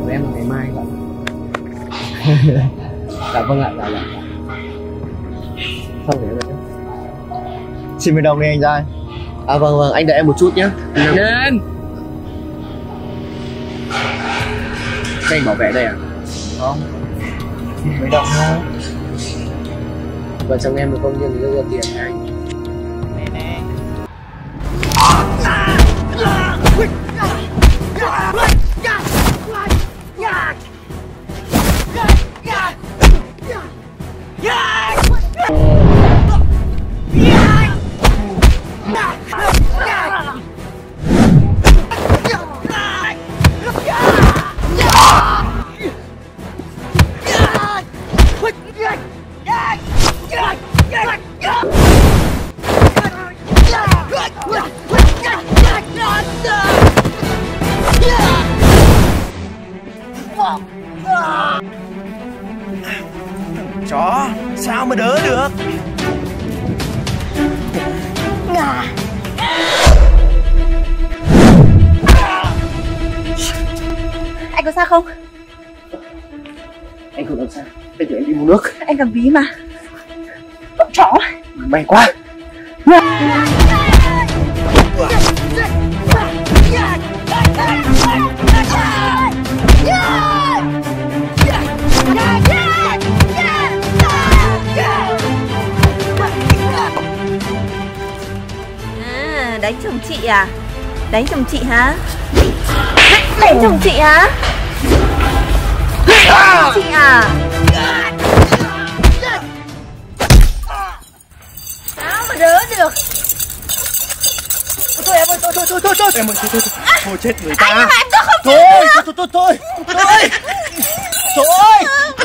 của em là ngày mai ạ dạ vâng ạ dạ dạ xong rồi Xin 10 đồng đi anh trai à vâng vâng anh đợi em một chút nhé Lên! Thế anh bảo vệ đây à? Không. Mấy đồng thôi vợ chồng em là công nhân thì đưa tiền anh Chó Sao mà đỡ được? Anh có sao không? anh không làm sao. Anh chở em đi mua nước. Anh cầm ví mà. Bọn chó. May quá đánh chồng chị à? Đánh chồng chị hả? Đánh chồng chị hả? Đánh chị à? Sao mà đỡ được? Thôi em ơi thôi thôi thôi thôi thôi Em ơi thôi thôi thôi Thôi chết người ta Anh mà em tôi không Thôi thôi thôi thôi thôi Thôi Thôi